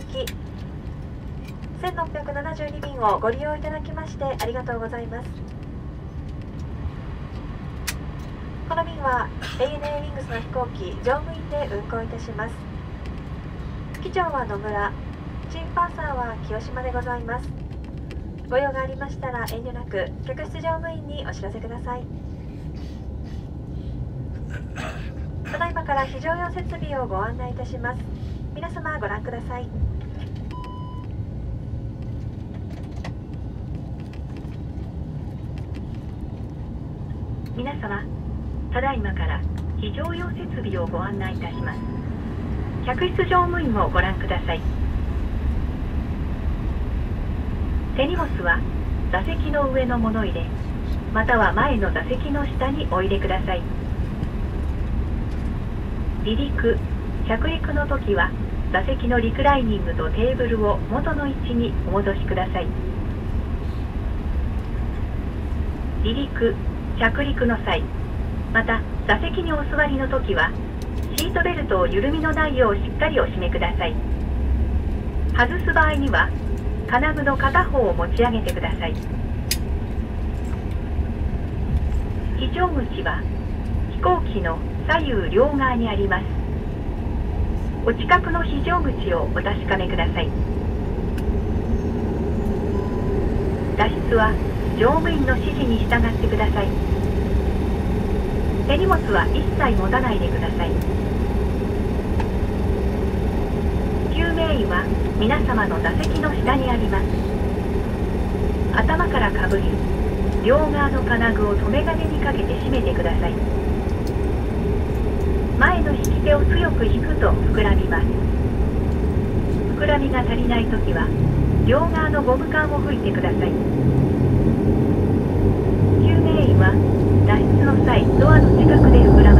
行き。1672便をご利用いただきましてありがとうございます。この便は ANA ウィングスの飛行機乗務員で運航いたします。機長は野村。チーフパーサーは清島でございます。ご用がありましたら遠慮なく客室乗務員にお知らせください。ただいまから非常用設備をご案内いたします。皆様ご覧ください。様。ただいまから非常用設備をご案内いたします。客室乗務員をご覧ください。手荷物は座席の上の物入れまたは前の座席の下にお入れください。離陸着陸の時は座席のリクライニングとテーブルを元の位置にお戻しください。離陸着陸の際また座席にお座りの時はシートベルトを緩みのないようしっかりお締めください。外す場合には金具の片方を持ち上げてください。非常口は飛行機の左右両側にあります。お近くの非常口をお確かめください。脱出は乗務員の指示に従ってください。手荷物は一切持たないでください。救命員は皆様の座席の下にあります。頭からかぶり両側の金具を留め金にかけて締めてください。前の引き手を強く引くと膨らみます。膨らみが足りない時は両側のゴム管を吹いてください救命員は脱出の際ドアの近くで膨らま